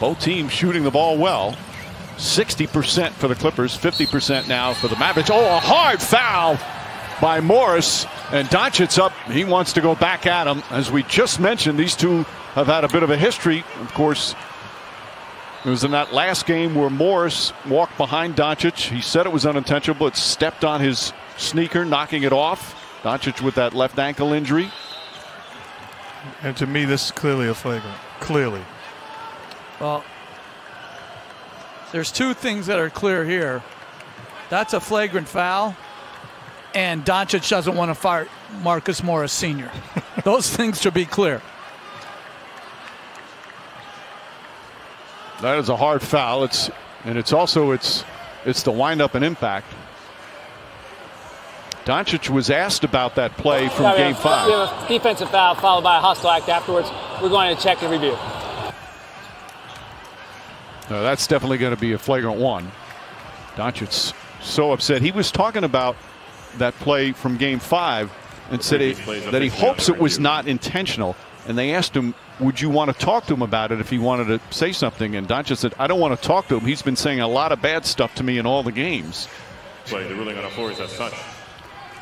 Both teams shooting the ball well. 60% for the Clippers, 50% now for the Mavericks. Oh, a hard foul by Morris. And Doncic up. He wants to go back at him. As we just mentioned, these two have had a bit of a history. Of course, it was in that last game where Morris walked behind Doncic. He said it was unintentional, but stepped on his sneaker, knocking it off. Doncic with that left ankle injury. And to me, this is clearly a flagrant. Clearly. Well, there's two things that are clear here. That's a flagrant foul, and Doncic doesn't want to fire Marcus Morris Sr. Those things should be clear. That is a hard foul. It's and it's also it's it's the windup and impact. Doncic was asked about that play from Yeah, game five. We have a defensive foul followed by a hostile act afterwards. We're going to check and review. No, that's definitely going to be a flagrant one. Doncic's so upset. He was talking about that play from game five and said he, that he hopes it was not intentional. And they asked him, would you want to talk to him about it if he wanted to say something? And Doncic said, I don't want to talk to him. He's been saying a lot of bad stuff to me in all the games. Play. The ruling on floor is as such.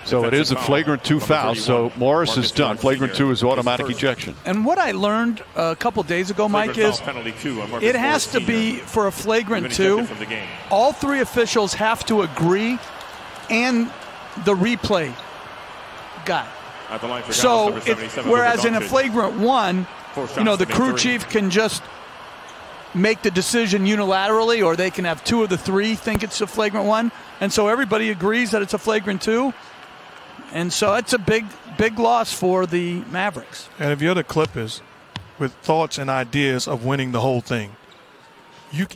So it is a flagrant two foul. So 31, Morris is done. Smart Flagrant Sr. two is automatic ejection. And what I learned a couple days ago, Mike, is penalty two it has Morris to be for a flagrant two. ejected from the game. All three officials have to agree, and the replay guy. The line for So, Dallas, if, whereas in a flagrant one, you know, the crew three. chief can just make the decision unilaterally, or they can have two of the three think it's a flagrant one, and so everybody agrees that it's a flagrant two, and so it's a big, big loss for the Mavericks. And if you're the Clippers with thoughts and ideas of winning the whole thing, you can